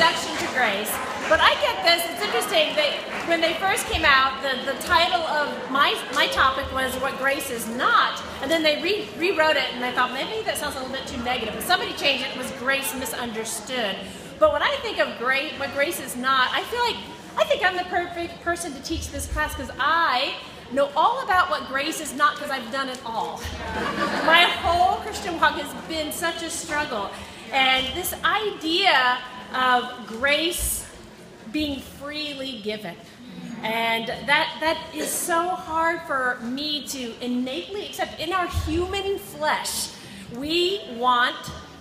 introduction to grace. But I get this. It's interesting. They, when they first came out, the, the title of my my topic was "What Grace Is Not," and then they re, rewrote it, and I thought maybe that sounds a little bit too negative. But somebody changed it. It was "Grace Misunderstood." But when I think of grace, what grace is not, I feel like I think I'm the perfect person to teach this class because I know all about what grace is not because I've done it all. My whole Christian walk has been such a struggle. And this idea of grace being freely given. And that, that is so hard for me to innately accept. In our human flesh, we want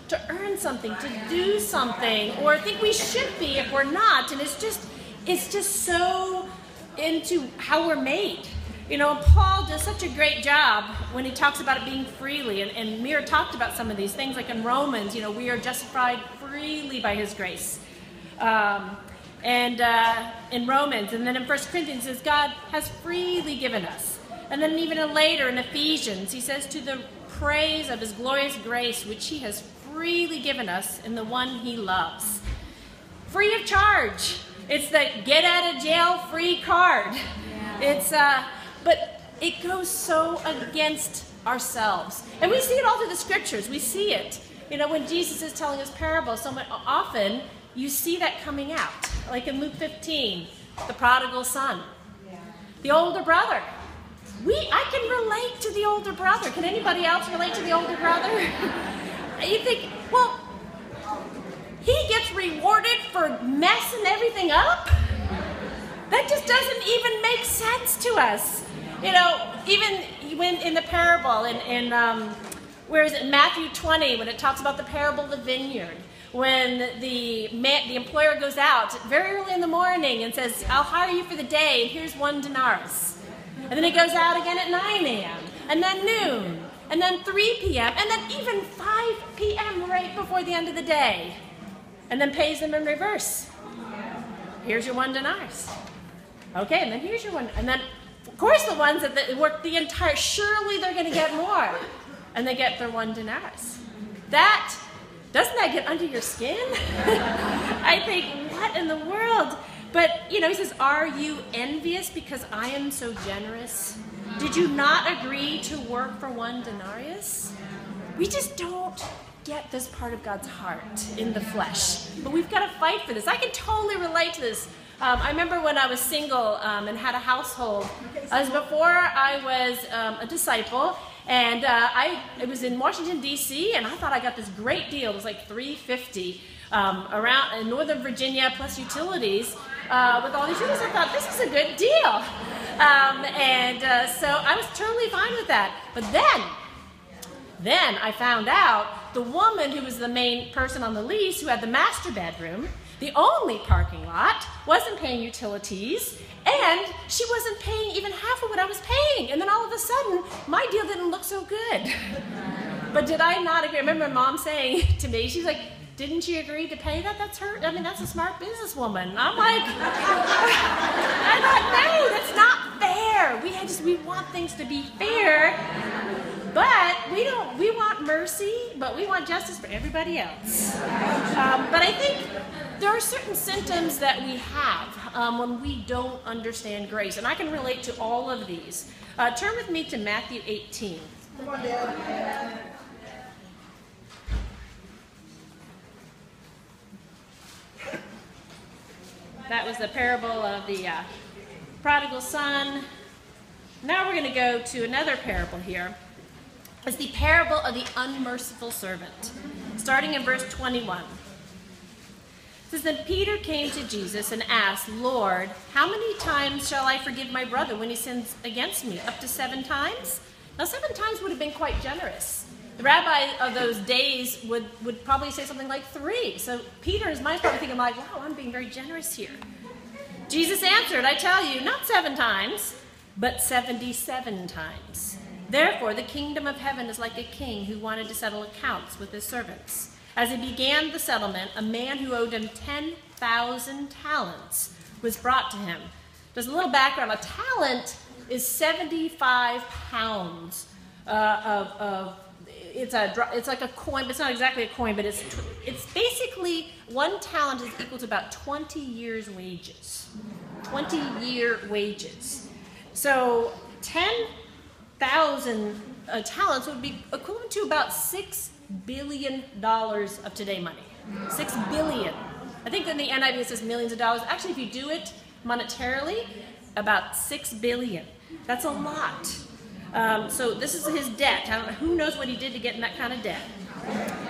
to earn something, to do something, or think we should be if we're not. And it's just, it's just so into how we're made. You know, Paul does such a great job when he talks about it being freely, and, and Mira talked about some of these things, like in Romans, you know, we are justified freely by his grace. Um, and uh, in Romans, and then in 1 Corinthians, says God has freely given us. And then even later in Ephesians, he says, to the praise of his glorious grace, which he has freely given us in the one he loves. Free of charge. It's the get out of jail free card. Yeah. It's, uh, but it goes so against ourselves. And we see it all through the scriptures. We see it. You know, when Jesus is telling us parables, so often you see that coming out. Like in Luke 15, the prodigal son, the older brother. We, I can relate to the older brother. Can anybody else relate to the older brother? you think, well, he gets rewarded for messing everything up? That just doesn't even make sense to us. You know, even when in the parable, in, in um, where is it, Matthew 20, when it talks about the parable of the vineyard, when the, man, the employer goes out very early in the morning and says, I'll hire you for the day, and here's one denarius. And then he goes out again at 9 a.m., and then noon, and then 3 p.m., and then even 5 p.m. right before the end of the day, and then pays them in reverse. Here's your one denarius. Okay, and then here's your one, and then course, the ones that work the entire, surely they're going to get more. And they get their one denarius. That, doesn't that get under your skin? I think, what in the world? But, you know, he says, Are you envious because I am so generous? Did you not agree to work for one denarius? We just don't get this part of God's heart in the flesh. But we've got to fight for this. I can totally relate to this. Um, I remember when I was single um, and had a household. As before I was um, a disciple, and uh, I it was in Washington D.C. and I thought I got this great deal. It was like 350 um, around in Northern Virginia plus utilities uh, with all these units. I thought this is a good deal, um, and uh, so I was totally fine with that. But then, then I found out the woman who was the main person on the lease, who had the master bedroom the only parking lot, wasn't paying utilities, and she wasn't paying even half of what I was paying. And then all of a sudden, my deal didn't look so good. but did I not agree? I remember mom saying to me, she's like, didn't you agree to pay that? That's her. I mean, that's a smart businesswoman. I'm like, I thought, no, that's not fair. We just we want things to be fair. But we don't, we want mercy, but we want justice for everybody else. Um, but I think there are certain symptoms that we have um, when we don't understand grace. And I can relate to all of these. Uh, turn with me to Matthew 18. Come on. That was the parable of the uh, prodigal son. Now we're going to go to another parable here. It's the parable of the unmerciful servant, starting in verse 21. Says, Then Peter came to Jesus and asked, Lord, how many times shall I forgive my brother when he sins against me? Up to seven times? Now, seven times would have been quite generous. The rabbi of those days would, would probably say something like three. So Peter is my probably thinking like, wow, I'm being very generous here. Jesus answered, I tell you, not seven times, but 77 times. Therefore, the kingdom of heaven is like a king who wanted to settle accounts with his servants. As he began the settlement, a man who owed him 10,000 talents was brought to him. There's a little background. A talent is 75 pounds uh, of, of it's a it's like a coin, but it's not exactly a coin, but it's it's basically one talent is equal to about 20 years' wages. 20 year wages. So 10,000 uh, talents would be equivalent to about $6 billion dollars of today money. 6 billion. I think in the NIV says millions of dollars. Actually, if you do it monetarily, about 6 billion. That's a lot. Um, so this is his debt. I don't, who knows what he did to get in that kind of debt.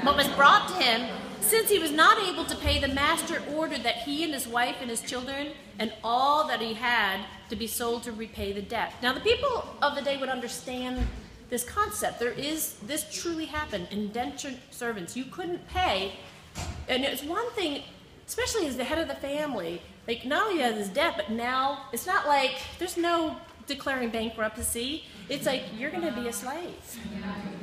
What was brought to him, since he was not able to pay, the master ordered that he and his wife and his children and all that he had to be sold to repay the debt. Now the people of the day would understand this concept. There is, this truly happened. Indentured servants. You couldn't pay. And it's one thing, especially as the head of the family, like not only has his debt, but now it's not like there's no declaring bankruptcy. It's like you're going to be a slave.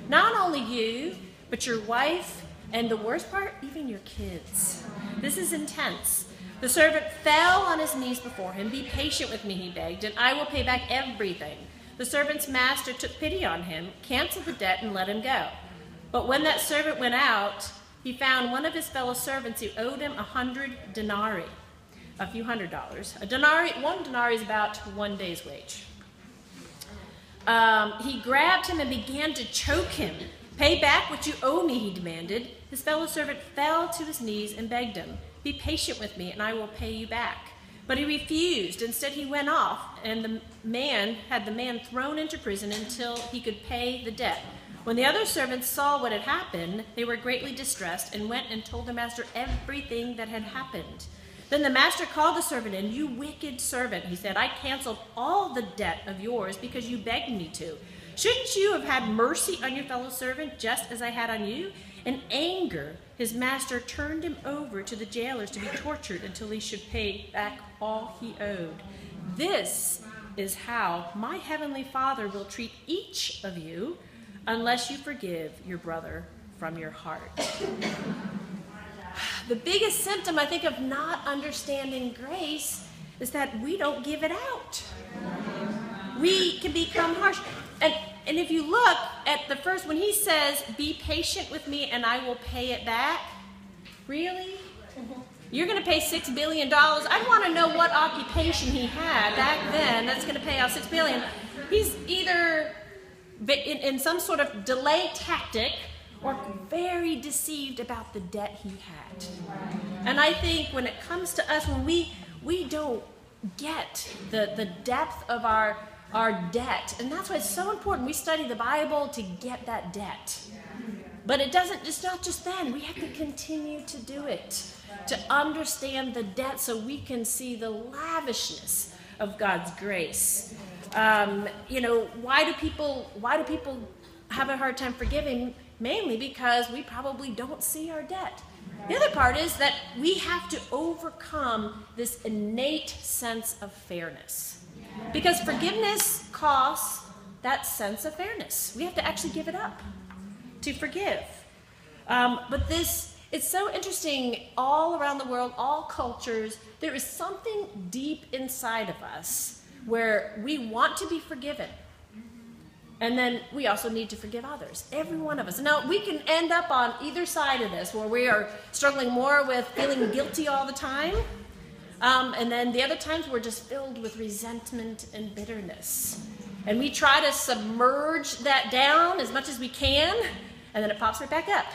Not only you, but your wife, and the worst part, even your kids. This is intense. The servant fell on his knees before him. Be patient with me, he begged, and I will pay back everything. The servant's master took pity on him, canceled the debt, and let him go. But when that servant went out, he found one of his fellow servants who owed him a hundred denarii, a few hundred dollars. A denarii, one denarii is about one day's wage. Um, he grabbed him and began to choke him. Pay back what you owe me, he demanded. His fellow servant fell to his knees and begged him, Be patient with me, and I will pay you back. But he refused. Instead, he went off, and the man had the man thrown into prison until he could pay the debt. When the other servants saw what had happened, they were greatly distressed and went and told their master everything that had happened. Then the master called the servant in. You wicked servant, he said, I canceled all the debt of yours because you begged me to. Shouldn't you have had mercy on your fellow servant just as I had on you? In anger, his master turned him over to the jailers to be tortured until he should pay back all he owed. This is how my heavenly Father will treat each of you unless you forgive your brother from your heart. The biggest symptom, I think, of not understanding grace is that we don't give it out. We can become harsh. And, and if you look at the first, when he says, Be patient with me and I will pay it back, really? You're going to pay $6 billion. I want to know what occupation he had back then that's going to pay out 6 billion. He's either in, in some sort of delay tactic or very deceived about the debt he had. And I think when it comes to us, when we, we don't get the, the depth of our our debt. And that's why it's so important. We study the Bible to get that debt. But it doesn't, it's not just then. We have to continue to do it, to understand the debt so we can see the lavishness of God's grace. Um, you know, why do people, why do people have a hard time forgiving? Mainly because we probably don't see our debt. The other part is that we have to overcome this innate sense of fairness. Because forgiveness costs that sense of fairness. We have to actually give it up to forgive. Um, but this, it's so interesting all around the world, all cultures, there is something deep inside of us where we want to be forgiven. And then we also need to forgive others, every one of us. Now, we can end up on either side of this where we are struggling more with feeling guilty all the time um, and then the other times we're just filled with resentment and bitterness. And we try to submerge that down as much as we can, and then it pops right back up.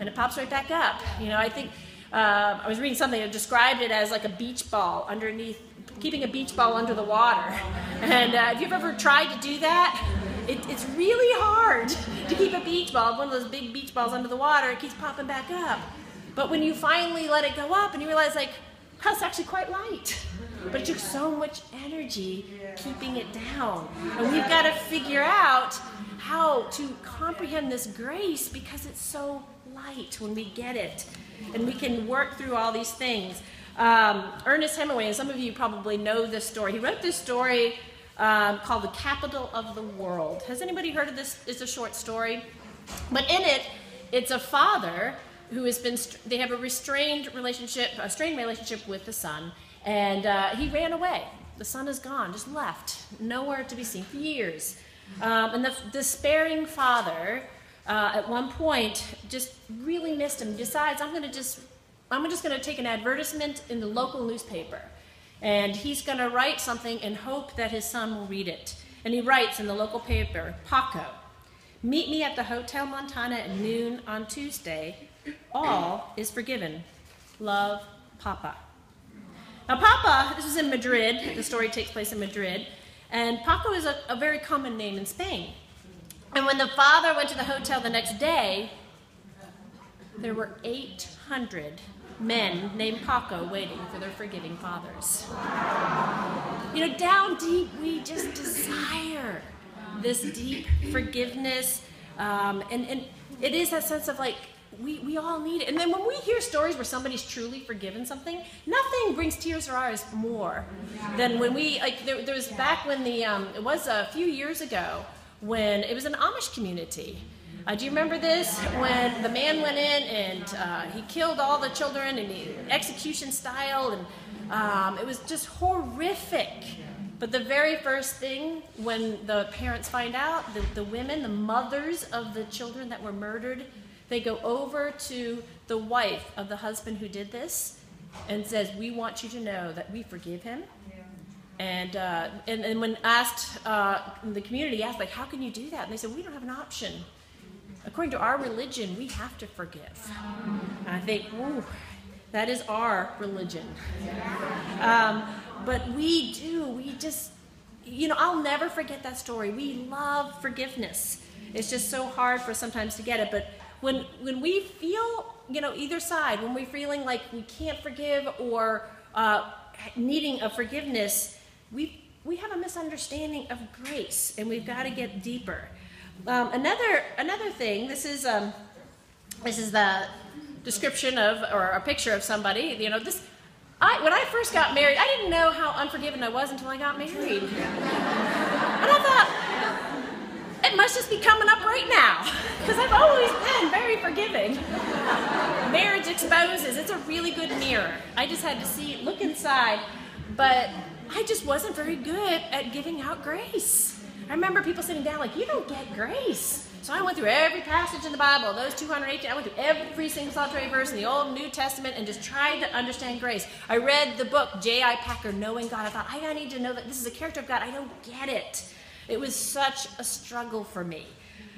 And it pops right back up. You know, I think uh, I was reading something that described it as like a beach ball underneath, keeping a beach ball under the water. And uh, if you've ever tried to do that, it, it's really hard to keep a beach ball, one of those big beach balls under the water. It keeps popping back up. But when you finally let it go up and you realize, like, that's actually quite light. But it took so much energy keeping it down. And we've got to figure out how to comprehend this grace because it's so light when we get it. And we can work through all these things. Um, Ernest Hemingway, and some of you probably know this story, he wrote this story um, called The Capital of the World. Has anybody heard of this? It's a short story. But in it, it's a father who has been, they have a restrained relationship, a strained relationship with the son, and uh, he ran away. The son is gone, just left, nowhere to be seen for years. Um, and the despairing father, uh, at one point, just really missed him, decides, I'm going to just I'm just going to take an advertisement in the local newspaper. And he's going to write something and hope that his son will read it. And he writes in the local paper, Paco, meet me at the Hotel Montana at noon on Tuesday. All is forgiven. Love, Papa. Now, Papa, this is in Madrid. The story takes place in Madrid. And Paco is a, a very common name in Spain. And when the father went to the hotel the next day, there were 800 men named Paco waiting for their forgiving fathers. You know, down deep, we just desire this deep forgiveness. Um, and, and it is that sense of like, we, we all need it. And then when we hear stories where somebody's truly forgiven something, nothing brings tears to our eyes more than when we, like, there, there was back when the, um, it was a few years ago when it was an Amish community. Uh, do you remember this? When the man went in and uh, he killed all the children and he, execution style, and um, it was just horrific. But the very first thing when the parents find out, the, the women, the mothers of the children that were murdered, they go over to the wife of the husband who did this and says, "We want you to know that we forgive him." And, uh, and, and when asked, uh, the community asked, like, how can you do that? And they said, we don't have an option according to our religion, we have to forgive. And I think, ooh, that is our religion. Um, but we do, we just, you know, I'll never forget that story. We love forgiveness. It's just so hard for sometimes to get it. But when, when we feel, you know, either side, when we're feeling like we can't forgive or uh, needing a forgiveness, we, we have a misunderstanding of grace and we've got to get deeper. Um, another another thing. This is um, this is the description of or a picture of somebody. You know this. I, when I first got married, I didn't know how unforgiving I was until I got married. And I thought, it must just be coming up right now, because I've always been very forgiving. Marriage exposes, it's a really good mirror. I just had to see, look inside, but I just wasn't very good at giving out grace. I remember people sitting down like, you don't get grace. So I went through every passage in the Bible, those 218, I went through every single solitary verse in the Old New Testament and just tried to understand grace. I read the book, J.I. Packer, Knowing God. I thought, I need to know that this is a character of God. I don't get it. It was such a struggle for me.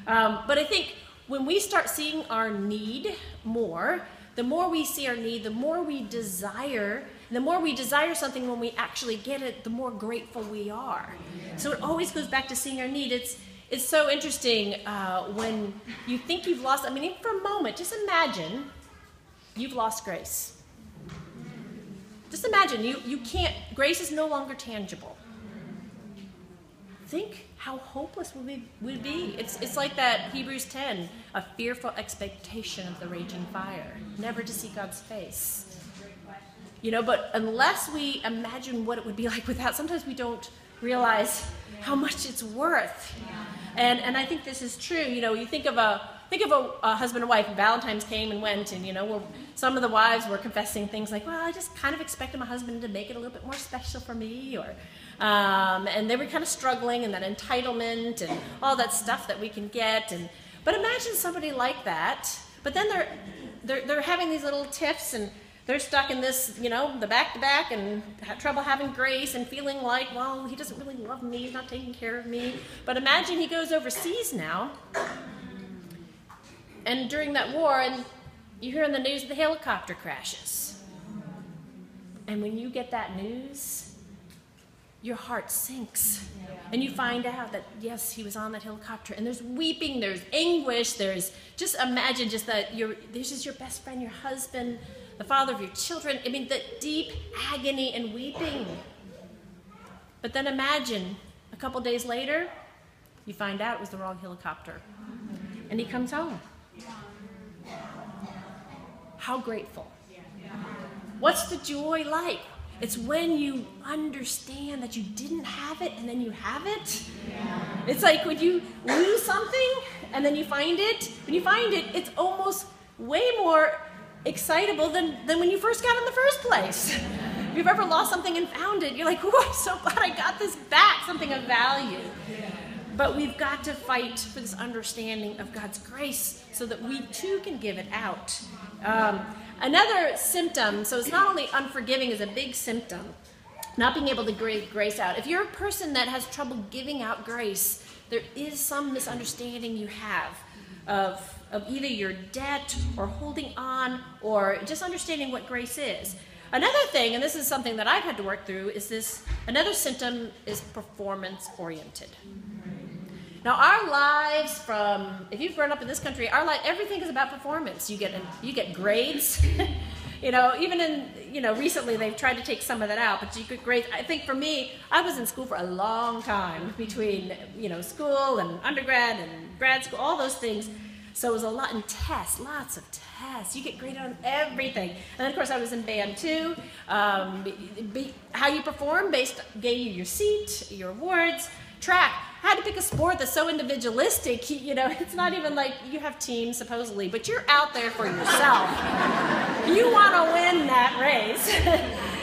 Um, but I think when we start seeing our need more, the more we see our need, the more we desire the more we desire something when we actually get it, the more grateful we are. So it always goes back to seeing our need. It's, it's so interesting uh, when you think you've lost, I mean, even for a moment, just imagine you've lost grace. Just imagine you, you can't, grace is no longer tangible. Think how hopeless would we would be. It's, it's like that Hebrews 10, a fearful expectation of the raging fire, never to see God's face. You know, but unless we imagine what it would be like without, sometimes we don't realize how much it's worth. And and I think this is true. You know, you think of a think of a, a husband and wife. Valentine's came and went, and you know, some of the wives were confessing things like, "Well, I just kind of expected my husband to make it a little bit more special for me," or um, and they were kind of struggling, and that entitlement and all that stuff that we can get. And but imagine somebody like that. But then they're they're, they're having these little tiffs and they're stuck in this, you know, the back to back and trouble having grace and feeling like, well, he doesn't really love me, he's not taking care of me. But imagine he goes overseas now, and during that war, and you hear in the news the helicopter crashes. And when you get that news, your heart sinks. And you find out that, yes, he was on that helicopter. And there's weeping, there's anguish, there's just imagine just that you're, this is your best friend, your husband, the father of your children. I mean, the deep agony and weeping. But then imagine a couple days later, you find out it was the wrong helicopter. And he comes home. How grateful. What's the joy like? It's when you understand that you didn't have it and then you have it. It's like when you lose something and then you find it. When you find it, it's almost way more excitable than, than when you first got in the first place. if you've ever lost something and found it, you're like, oh, I'm so glad I got this back, something of value. But we've got to fight for this understanding of God's grace so that we too can give it out. Um, another symptom, so it's not only unforgiving is a big symptom, not being able to give grace out. If you're a person that has trouble giving out grace, there is some misunderstanding you have of, of either your debt or holding on or just understanding what grace is. Another thing, and this is something that I've had to work through, is this another symptom is performance oriented. Now, our lives from, if you've grown up in this country, our life, everything is about performance. You get, you get grades. you know, even in, you know, recently they've tried to take some of that out, but you get grades. I think for me, I was in school for a long time between, you know, school and undergrad and grad school, all those things. So it was a lot in tests, lots of tests. You get graded on everything. And then, of course, I was in band too. Um, be, be, how you perform based gave you your seat, your awards, track had to pick a sport that's so individualistic. You know, it's not even like you have teams supposedly, but you're out there for yourself. you want to win that race.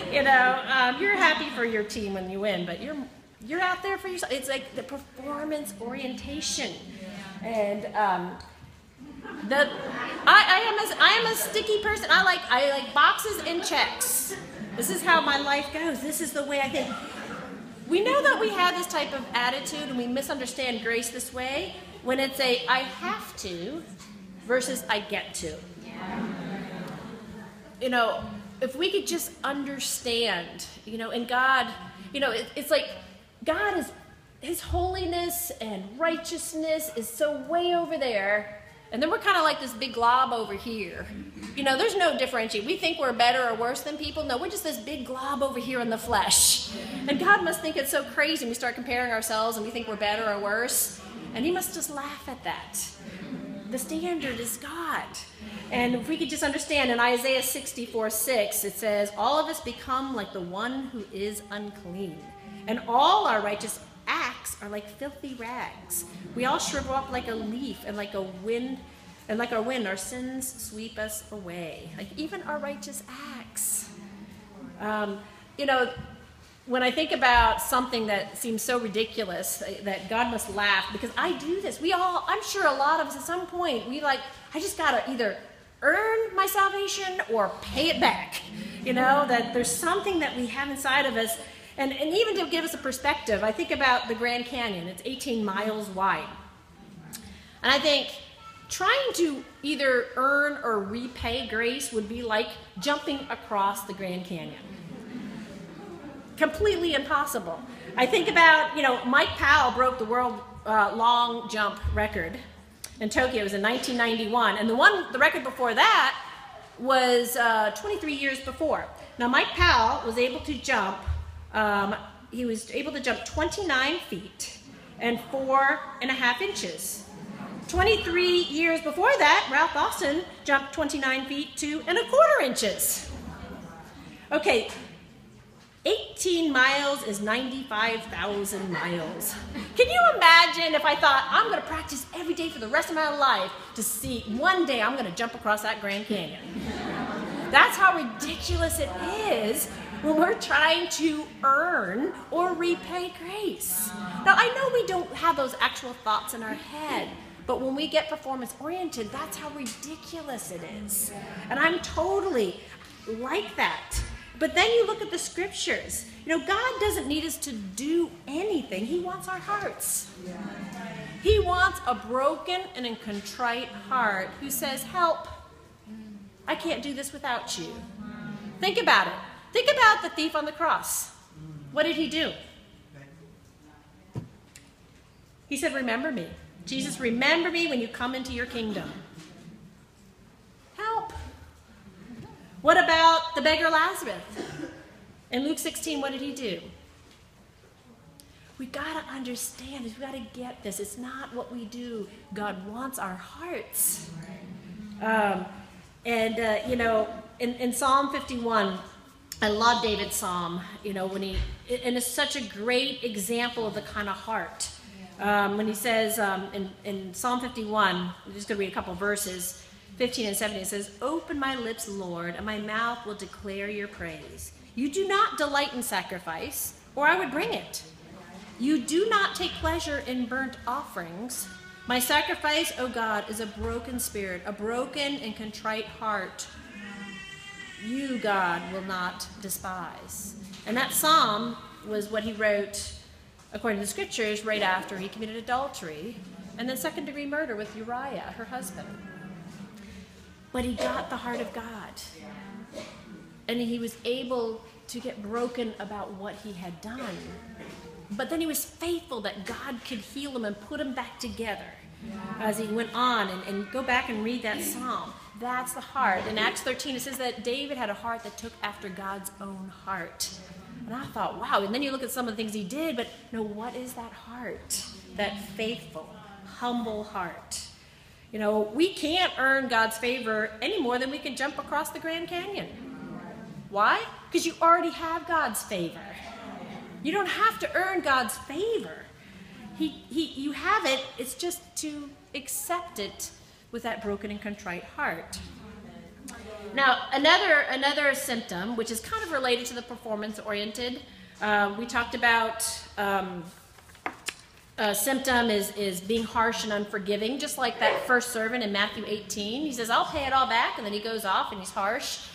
you know, um, you're happy for your team when you win, but you're you're out there for yourself. It's like the performance orientation, and um, the I, I am a, I am a sticky person. I like I like boxes and checks. This is how my life goes. This is the way I think. We know that we have this type of attitude and we misunderstand grace this way when it's a I have to versus I get to. You know, if we could just understand, you know, and God, you know, it, it's like God is, His holiness and righteousness is so way over there. And then we're kind of like this big glob over here. You know, there's no differentiate. We think we're better or worse than people. No, we're just this big glob over here in the flesh. And God must think it's so crazy. We start comparing ourselves and we think we're better or worse. And He must just laugh at that. The standard is God. And if we could just understand in Isaiah 64 6, it says, All of us become like the one who is unclean, and all our righteous are like filthy rags. We all shrivel up like a leaf, and like a wind, and like our wind, our sins sweep us away. Like even our righteous acts. Um, you know, when I think about something that seems so ridiculous that God must laugh, because I do this. We all, I'm sure a lot of us at some point, we like, I just gotta either earn my salvation or pay it back. You know, that there's something that we have inside of us. And, and even to give us a perspective, I think about the Grand Canyon. It's 18 miles wide. And I think trying to either earn or repay grace would be like jumping across the Grand Canyon completely impossible. I think about, you know, Mike Powell broke the world uh, long jump record in Tokyo. It was in 1991, and the one, the record before that was uh, 23 years before. Now, Mike Powell was able to jump. Um, he was able to jump 29 feet and four and a half inches. 23 years before that, Ralph Dawson jumped 29 feet two and a quarter inches. Okay, 18 miles is 95,000 miles. Can you imagine if I thought, I'm going to practice every day for the rest of my life to see one day I'm going to jump across that Grand Canyon? That's how ridiculous it is when we're trying to earn or repay grace. Now, I know we don't have those actual thoughts in our head, but when we get performance oriented, that's how ridiculous it is. And I'm totally like that. But then you look at the scriptures. You know, God doesn't need us to do anything, He wants our hearts. He wants a broken and a contrite heart who says, Help, I can't do this without you. Think about it. Think about the thief on the cross. What did he do? He said, Remember me. Jesus, remember me when you come into your kingdom. Help. What about the beggar Lazarus? In Luke 16, what did he do? We got to understand this. We got to get this. It's not what we do. God wants our hearts. Um, and, uh, you know, in, in Psalm 51, I love David's psalm, you know, when he, and it's such a great example of the kind of heart. Um, when he says um, in, in Psalm 51, I'm just going to read a couple verses. 15 and 17 it says, Open my lips, Lord, and my mouth will declare your praise. You do not delight in sacrifice, or I would bring it. You do not take pleasure in burnt offerings. My sacrifice, O God, is a broken spirit, a broken and contrite heart. You, God, will not despise. And that psalm was what he wrote, according to the scriptures, right after he committed adultery and then second degree murder with Uriah, her husband. But he got the heart of God. And he was able to get broken about what he had done. But then he was faithful that God could heal him and put him back together as he went on. And, and go back and read that psalm. That's the heart. In Acts 13, it says that David had a heart that took after God's own heart. And I thought, wow. And then you look at some of the things he did, but no, what is that heart? That faithful, humble heart. You know, we can't earn God's favor any more than we can jump across the Grand Canyon. Why? Because you already have God's favor. You don't have to earn God's favor. He, he, you have it, it's just to accept it with that broken and contrite heart. Now, another, another symptom, which is kind of related to the performance oriented, uh, we talked about um, a symptom is, is being harsh and unforgiving, just like that first servant in Matthew 18. He says, I'll pay it all back, and then he goes off and he's harsh.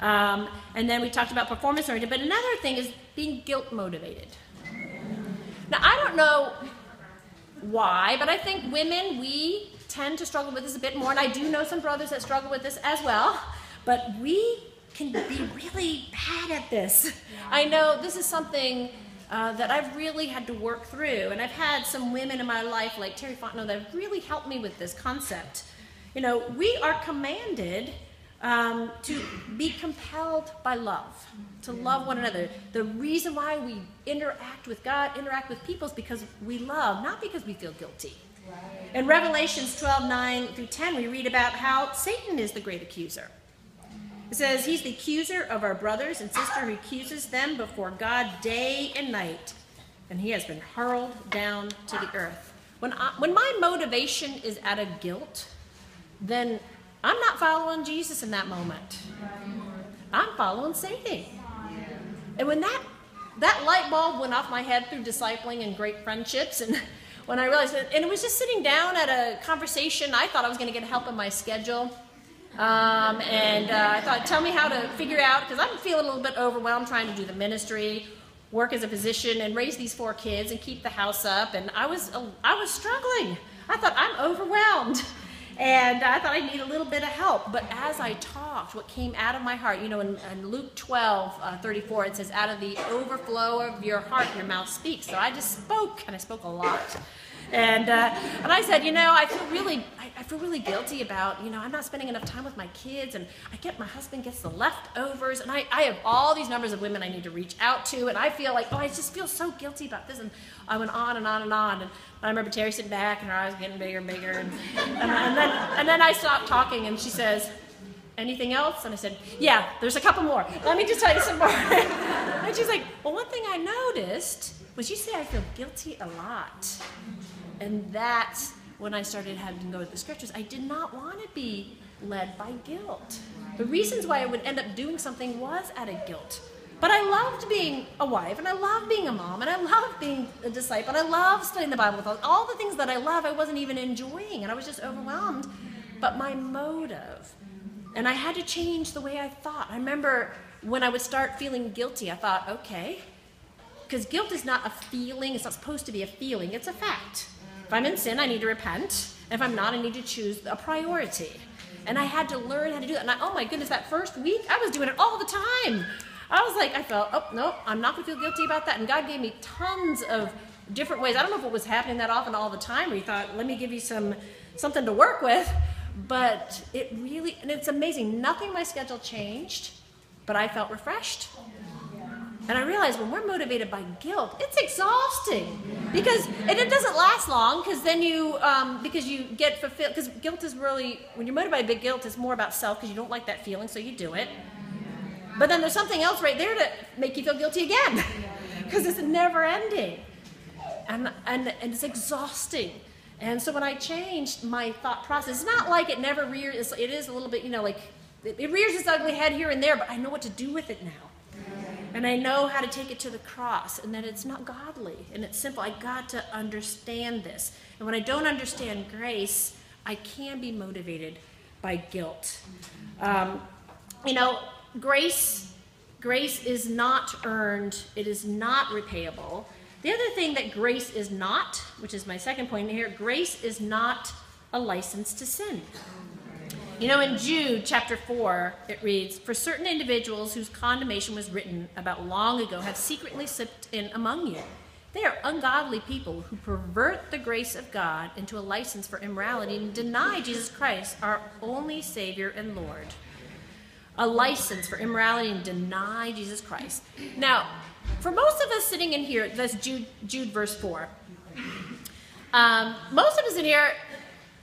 Um, and then we talked about performance oriented, but another thing is being guilt motivated. Now, I don't know why, but I think women, we tend to struggle with this a bit more, and I do know some brothers that struggle with this as well, but we can be really bad at this. I know this is something uh, that I've really had to work through, and I've had some women in my life, like Terry Fontenot, that really helped me with this concept. You know, we are commanded um, to be compelled by love, to love one another. The reason why we interact with God, interact with people, is because we love, not because we feel guilty. In Revelations 12 9 through 10, we read about how Satan is the great accuser. It says, He's the accuser of our brothers and sisters who accuses them before God day and night, and he has been hurled down to the earth. When, I, when my motivation is out of guilt, then I'm not following Jesus in that moment. I'm following Satan. And when that that light bulb went off my head through discipling and great friendships, and when I realized it, and it was just sitting down at a conversation, I thought I was going to get help in my schedule. Um, and uh, I thought, tell me how to figure out, because I'm feeling a little bit overwhelmed trying to do the ministry, work as a physician, and raise these four kids and keep the house up. And I was, I was struggling. I thought, I'm overwhelmed. And I thought I'd need a little bit of help. But as I talked, what came out of my heart, you know, in, in Luke 12, uh, 34, it says, out of the overflow of your heart, your mouth speaks. So I just spoke, and I spoke a lot. And, uh, and I said, you know, I feel really, I, feel really guilty about, you know, I'm not spending enough time with my kids, and I get my husband gets the leftovers, and I, I have all these numbers of women I need to reach out to, and I feel like, oh, I just feel so guilty about this, and I went on and on and on, and I remember Terry sitting back, and her eyes getting bigger and bigger, and, and, and then and then I stopped talking, and she says, anything else? And I said, yeah, there's a couple more. Let me just tell you some more. and she's like, well, one thing I noticed was you say I feel guilty a lot. And that's when I started having to go to the scriptures. I did not want to be led by guilt. The reasons why I would end up doing something was out of guilt. But I loved being a wife, and I loved being a mom, and I loved being a disciple, and I loved studying the Bible with all, all the things that I love, I wasn't even enjoying, and I was just overwhelmed. But my motive, and I had to change the way I thought. I remember when I would start feeling guilty, I thought, okay, because guilt is not a feeling, it's not supposed to be a feeling, it's a fact. I'm in sin, I need to repent. If I'm not, I need to choose a priority. And I had to learn how to do that. And I, oh my goodness, that first week, I was doing it all the time. I was like, I felt, oh, no, I'm not going to feel guilty about that. And God gave me tons of different ways. I don't know if it was happening that often all the time, or He thought, let me give you some something to work with. But it really, and it's amazing. Nothing my schedule changed, but I felt refreshed. And I realized when we're motivated by guilt, it's exhausting because and it doesn't last long because then you um, because you get fulfilled because guilt is really when you're motivated by big guilt, it's more about self because you don't like that feeling, so you do it. But then there's something else right there to make you feel guilty again because it's never ending and, and and it's exhausting. And so when I changed my thought process, it's not like it never rears. It is a little bit, you know, like it rears its ugly head here and there, but I know what to do with it now. And I know how to take it to the cross and that it's not godly and it's simple. I got to understand this. And when I don't understand grace, I can be motivated by guilt. Um, you know, grace grace is not earned, it is not repayable. The other thing that grace is not, which is my second point here, grace is not a license to sin. You know, in Jude chapter 4, it reads For certain individuals whose condemnation was written about long ago have secretly slipped in among you. They are ungodly people who pervert the grace of God into a license for immorality and deny Jesus Christ, our only Savior and Lord. A license for immorality and deny Jesus Christ. Now, for most of us sitting in here, that's Jude, Jude verse 4. Um, most of us in here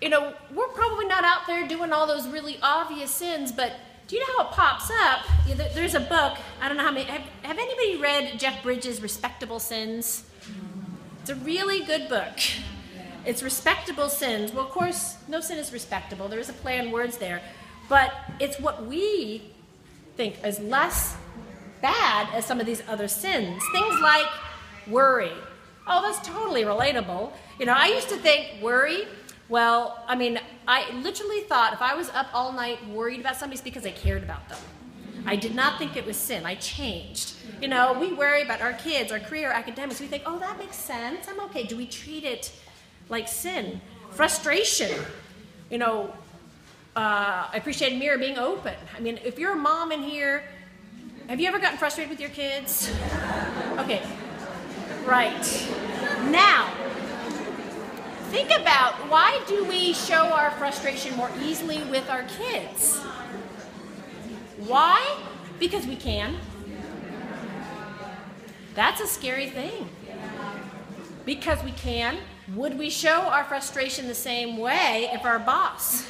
you know, we're probably not out there doing all those really obvious sins, but do you know how it pops up? There's a book, I don't know how many, have, have anybody read Jerry Bridges' Respectable Sins? It's a really good book. It's respectable sins. Well, of course, no sin is respectable. There is a play on words there. But it's what we think is less bad as some of these other sins. Things like worry. Oh, that's totally relatable. You know, I used to think worry well, I mean, I literally thought if I was up all night worried about somebody, it's because I cared about them. I did not think it was sin. I changed. You know, we worry about our kids, our career, academics. We think, oh, that makes sense. I'm okay. Do we treat it like sin? Frustration. You know, uh, I appreciate Mira being open. I mean, if you're a mom in here, have you ever gotten frustrated with your kids? Okay. Right. Now, think about why do we show our frustration more easily with our kids? Why? Because we can. That's a scary thing. Because we can. Would we show our frustration the same way if our boss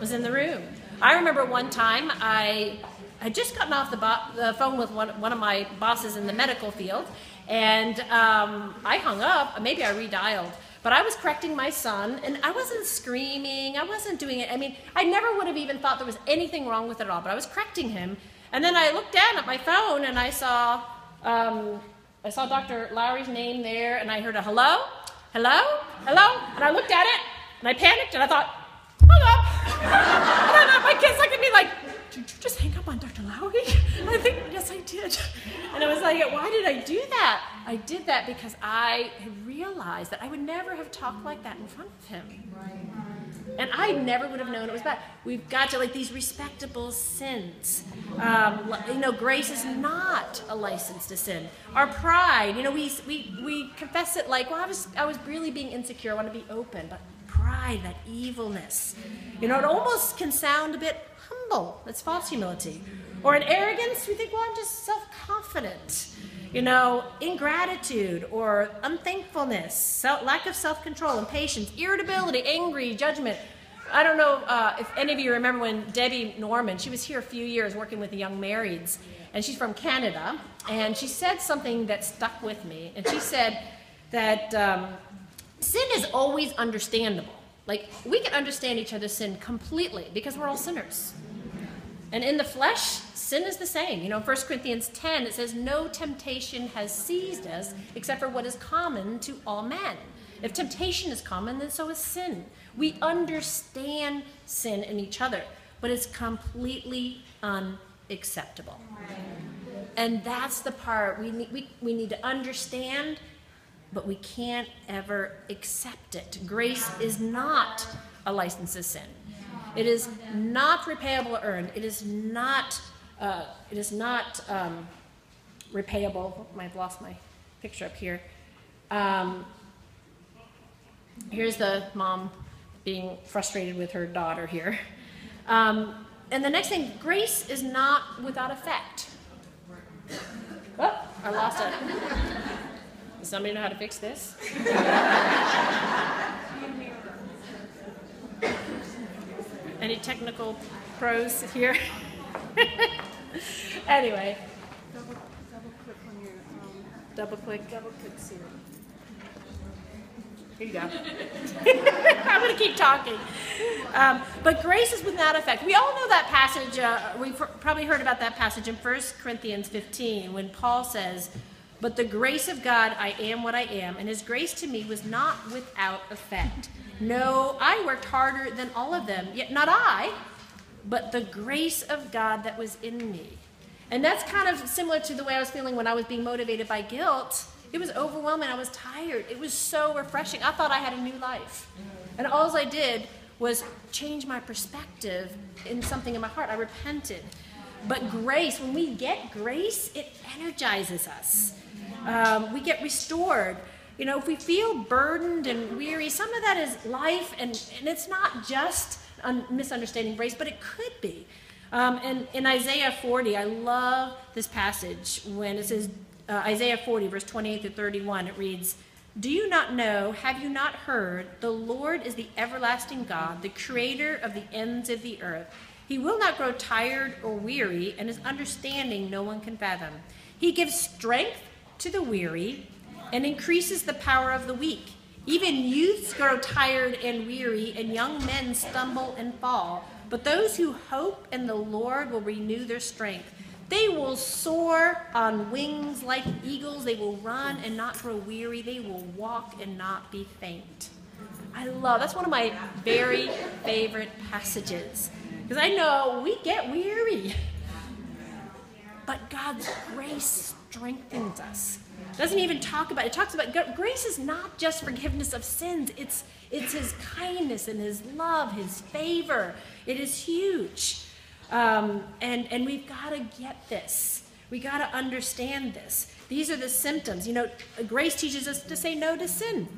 was in the room? I remember one time I had just gotten off the, the phone with one, one of my bosses in the medical field, and um, I hung up. Maybe I redialed. But I was correcting my son, and I wasn't screaming. I wasn't doing it. I mean, I never would have even thought there was anything wrong with it at all, but I was correcting him. And then I looked down at my phone, and I saw, um, I saw Dr. Lowry's name there, and I heard a hello, hello, hello, and I looked at it, and I panicked, and I thought, hung up. and my kids looked at me like, did you just hang up on Dr. Lowry? I think, yes, I did. And I was like, why did I do that? I did that because I realized that I would never have talked like that in front of him. And I never would have known it was bad. We've got to, like, these respectable sins. Um, you know, grace is not a license to sin. Our pride, you know, we, we, we confess it like, well, I was, I was really being insecure. I want to be open. But pride, that evilness, you know, it almost can sound a bit humble. It's false humility. Or in arrogance, we think, well, I'm just self confident. You know, ingratitude or unthankfulness, self, lack of self control, impatience, irritability, angry, judgment. I don't know uh, if any of you remember when Debbie Norman, she was here a few years working with the young marrieds, and she's from Canada, and she said something that stuck with me. And she said that um, sin is always understandable. Like, we can understand each other's sin completely because we're all sinners. And in the flesh, sin is the same. You know, 1 Corinthians 10, it says, No temptation has seized us except for what is common to all men. If temptation is common, then so is sin. We understand sin in each other, but it's completely unacceptable. And that's the part we need, we, we need to understand, but we can't ever accept it. Grace is not a license to sin. It is not repayable or earned. It is not. Uh, it is not um, repayable. I've lost my picture up here. Um, here's the mom being frustrated with her daughter here. Um, and the next thing, grace is not without effect. Oh, I lost it. Does somebody know how to fix this? Any technical pros here? anyway. Double, double click on your, um, double click. double click Siri. Here you go. I'm going to keep talking. Um, but grace is without effect. We all know that passage. Uh, we've probably heard about that passage in 1 Corinthians 15 when Paul says, But the grace of God, I am what I am, and his grace to me was not without effect. No, I worked harder than all of them, yet not I, but the grace of God that was in me. And that's kind of similar to the way I was feeling when I was being motivated by guilt. It was overwhelming. I was tired. It was so refreshing. I thought I had a new life. And all I did was change my perspective in something in my heart. I repented. But grace, when we get grace, it energizes us. Um, we get restored. You know, if we feel burdened and weary, some of that is life, and, and it's not just un- misunderstanding grace, but it could be. Um, and in Isaiah 40, I love this passage when it says, uh, Isaiah 40, verse 28 to 31, it reads, Do you not know, have you not heard, the Lord is the everlasting God, the creator of the ends of the earth. He will not grow tired or weary, and his understanding no one can fathom. He gives strength to the weary and increases the power of the weak. Even youths grow tired and weary, and young men stumble and fall. But those who hope in the Lord will renew their strength. They will soar on wings like eagles. They will run and not grow weary. They will walk and not be faint. I love that's one of my very favorite passages because I know we get weary. But God's grace strengthens us. Doesn't even talk about it talks about grace is not just forgiveness of sins. It's it's his kindness and his love, his favor. It is huge. Um, and, and we've got to get this. We got to understand this. These are the symptoms. You know, grace teaches us to say no to sin.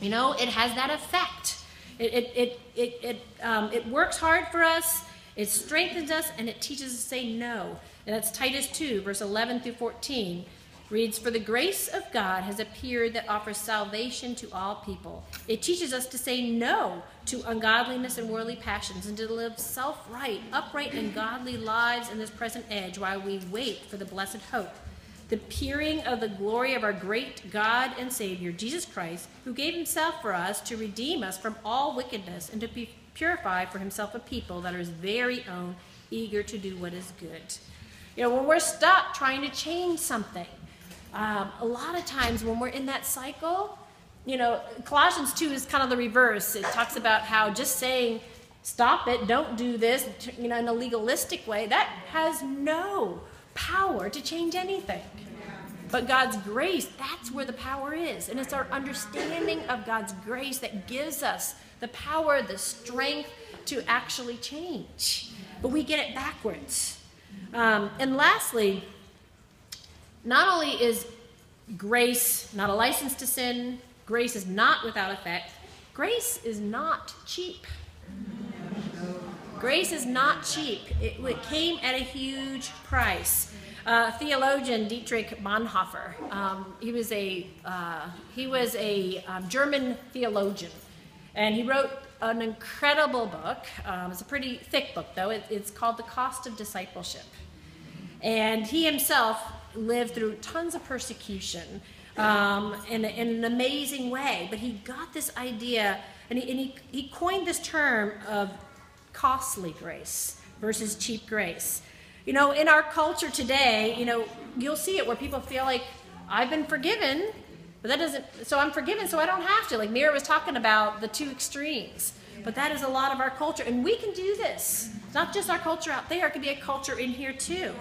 You know, it has that effect. It, it, it, it, it, um, it works hard for us, it strengthens us, and it teaches us to say no. And that's Titus 2, verse 11 through 14 reads, For the grace of God has appeared that offers salvation to all people. It teaches us to say no to ungodliness and worldly passions and to live self right, upright, and godly lives in this present age while we wait for the blessed hope. The appearing of the glory of our great God and Savior, Jesus Christ, who gave himself for us to redeem us from all wickedness and to be purify for himself a people that are his very own, eager to do what is good. You know, when we're stuck trying to change something, um, a lot of times when we're in that cycle, you know, Colossians 2 is kind of the reverse. It talks about how just saying, stop it, don't do this, you know, in a legalistic way, that has no power to change anything. But God's grace, that's where the power is. And it's our understanding of God's grace that gives us the power, the strength to actually change. But we get it backwards. Um, and lastly, not only is grace not a license to sin, grace is not without effect, grace is not cheap. Grace is not cheap. It, it came at a huge price. Uh, theologian Dietrich Bonhoeffer, um, he was a, uh, he was a um, German theologian, and he wrote an incredible book. Um, it's a pretty thick book, though. It, it's called The Cost of Discipleship. And he himself lived through tons of persecution um, in, in, an amazing way. But he got this idea, and, he, and he, he coined this term of costly grace versus cheap grace. You know, in our culture today, you know, you'll see it where people feel like, I've been forgiven, but that doesn't, so I'm forgiven, so I don't have to. Like Mira was talking about the two extremes. But that is a lot of our culture, and we can do this. It's not just our culture out there, it can be a culture in here too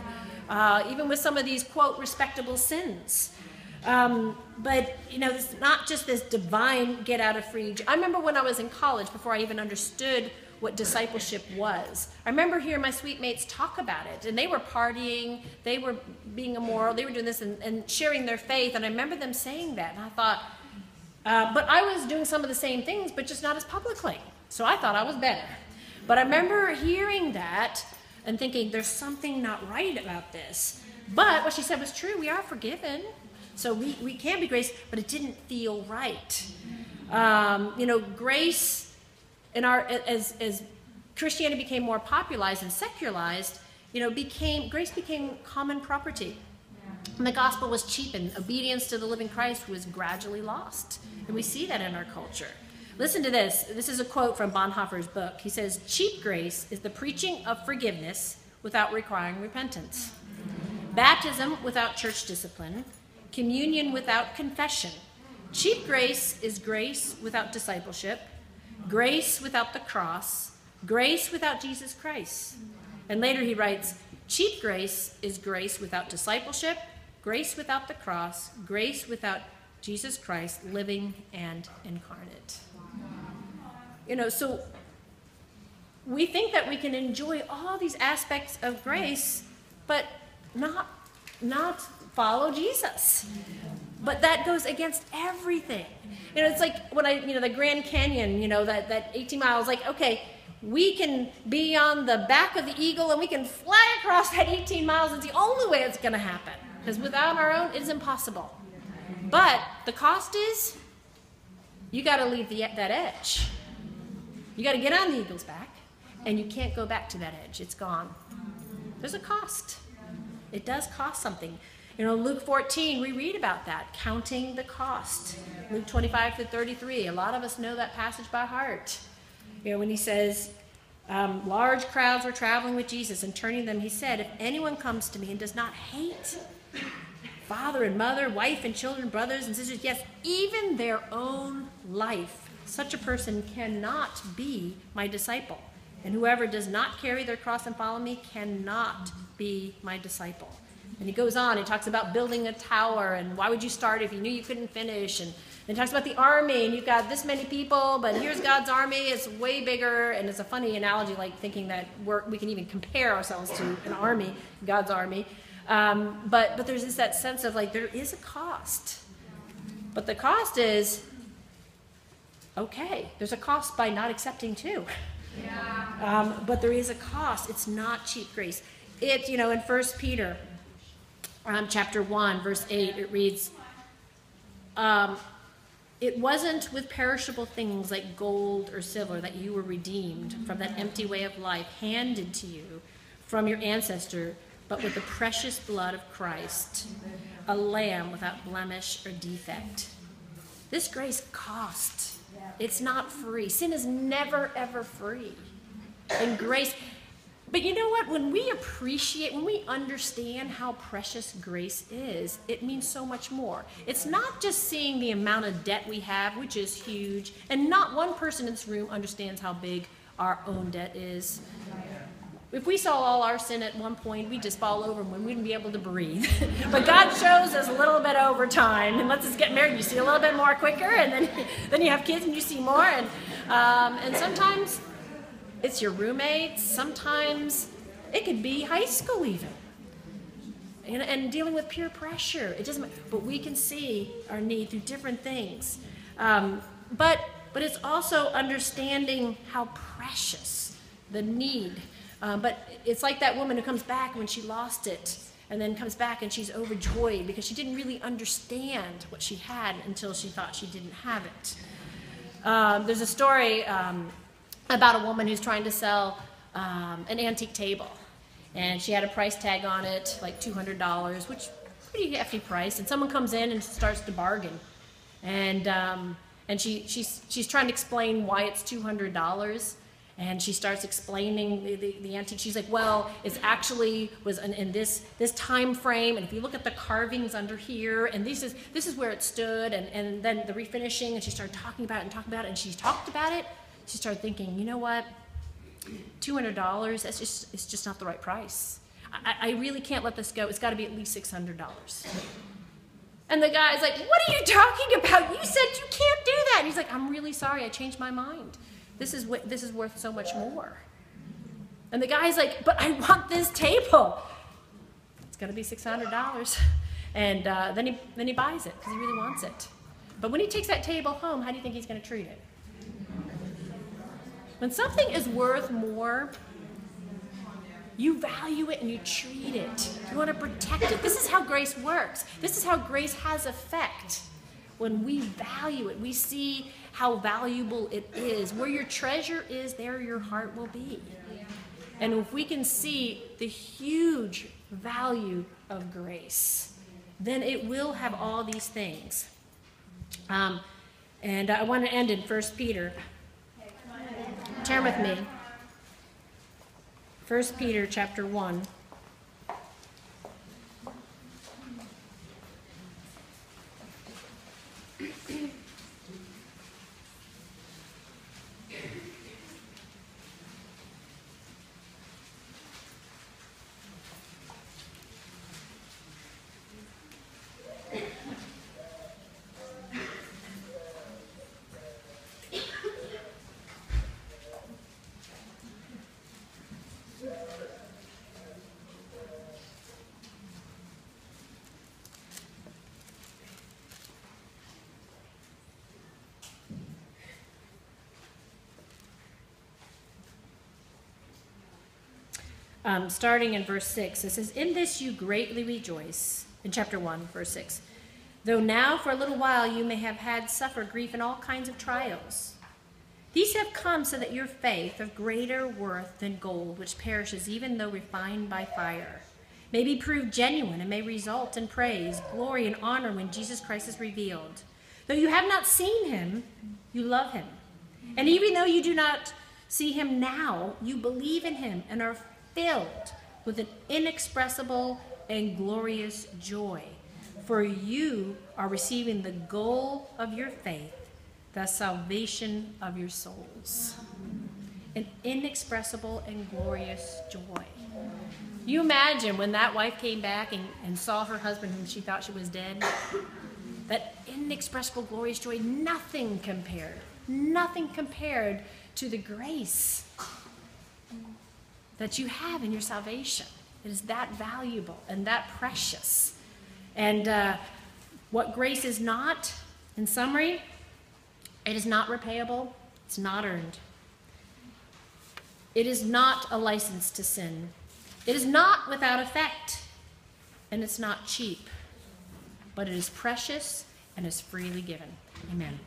uh, even with some of these, quote, respectable sins. Um, but, you know, it's not just this divine get out of free. I remember when I was in college, before I even understood what discipleship was. I remember hearing my sweet mates talk about it, and they were partying, they were being immoral, they were doing this and, and sharing their faith, and I remember them saying that, and I thought, uh, but I was doing some of the same things, but just not as publicly. So I thought I was better. But I remember hearing that and thinking there's something not right about this. But what she said was true. We are forgiven. So we, we can be grace, but it didn't feel right. Um, you know, grace in our as as Christianity became more popularized and secularized, you know, became grace became common property. And the gospel was cheapened. Obedience to the living Christ was gradually lost. And we see that in our culture. Listen to this. This is a quote from Bonhoeffer's book. He says, Cheap grace is the preaching of forgiveness without requiring repentance, baptism without church discipline, communion without confession. Cheap grace is grace without discipleship, grace without the cross, grace without Jesus Christ. And later he writes, Cheap grace is grace without discipleship, grace without the cross, grace without Jesus Christ living and incarnate. You know, so we think that we can enjoy all these aspects of grace, but not not follow Jesus. But that goes against everything. You know, it's like when I, you know, the Grand Canyon, you know, that, that 18 miles, like, okay, we can be on the back of the eagle and we can fly across that 18 miles. It's the only way it's going to happen. Because without our own, it's impossible. But the cost is you got to leave the, that edge. You got to get on the eagle's back, and you can't go back to that edge. It's gone. There's a cost. It does cost something. You know, Luke 14, we read about that, counting the cost. Luke 25 to 33, a lot of us know that passage by heart. You know, when he says, um, large crowds were traveling with Jesus, and turning them, he said, If anyone comes to me and does not hate father and mother, wife and children, brothers and sisters, yes, even their own life, such a person cannot be my disciple. And whoever does not carry their cross and follow me cannot be my disciple. And he goes on, he talks about building a tower and why would you start if you knew you couldn't finish? And then talks about the army and you've got this many people, but here's God's army, it's way bigger. And it's a funny analogy, like thinking that we can even compare ourselves to an army, God's army. Um, but, but there's this, that sense of like there is a cost. But the cost is okay, there's a cost by not accepting too. Yeah. Um, but there is a cost. It's not cheap grace. It, you know, in First Peter, um, chapter 1, verse 8, it reads, um, It wasn't with perishable things like gold or silver that you were redeemed from that empty way of life handed to you from your ancestor but with the precious blood of Christ, a lamb without blemish or defect. This grace costs. It's not free. Sin is never, ever free. And grace, but you know what? When we appreciate, when we understand how precious grace is, it means so much more. It's not just seeing the amount of debt we have, which is huge, and not one person in this room understands how big our own debt is. If we saw all our sin at one point, we'd just fall over and we wouldn't be able to breathe. but God shows us a little bit over time and lets us get married. You see a little bit more quicker, and then, then you have kids and you see more. And, um, and sometimes it's your roommates, sometimes it could be high school even. And, and dealing with peer pressure. It doesn't but we can see our need through different things. Um, but, but it's also understanding how precious the need um, but it's like that woman who comes back when she lost it and then comes back and she's overjoyed because she didn't really understand what she had until she thought she didn't have it. Um, there's a story um, about a woman who's trying to sell um, an antique table. And she had a price tag on it, like $200, which pretty hefty price. And someone comes in and starts to bargain. And, um, and she, she's, she's trying to explain why it's $200 and she starts explaining the, the, the, antique she's like well it's actually was in, in, this this time frame and if you look at the carvings under here and this is this is where it stood and, and then the refinishing and she started talking about it and talking about it and she talked about it. She started thinking you know what? $200 that's just it's just not the right price. I, I really can't let this go. It's got to be at least $600 and the guy's like what are you talking about? You said you can't do that. And he's like i'm really sorry. I changed my mind this is, this is worth so much more. And the guy's like, but I want this table. It's going to be $600. And uh, then, he, then he buys it because he really wants it. But when he takes that table home, how do you think he's going to treat it? When something is worth more, you value it and you treat it. You want to protect it. This is how grace works. This is how grace has effect. When we value it, we see how valuable it is. Where your treasure is, there your heart will be. And if we can see the huge value of grace, then it will have all these things. Um, and I want to end in 1 Peter. Turn with me. 1 Peter chapter 1. Um, starting in verse 6. It says, In this you greatly rejoice, in chapter 1, verse 6. Though now for a little while you may have had suffered grief in all kinds of trials. These have come so that your faith, of greater worth than gold, which perishes even though refined by fire, may be proved genuine and may result in praise, glory, and honor when Jesus Christ is revealed. Though you have not seen him, you love him. And even though you do not see him now, you believe in him and are filled with an inexpressible and glorious joy. For you are receiving the goal of your faith, the salvation of your souls. An inexpressible and glorious joy. You imagine when that wife came back and, and saw her husband whom she thought she was dead? That inexpressible, glorious joy, nothing compared, nothing compared to the grace that you have in your salvation. It is that valuable and that precious. And uh, what grace is not, in summary, it is not repayable, it's not earned. It is not a license to sin. It is not without effect, and it's not cheap, but it is precious and is freely given. Amen.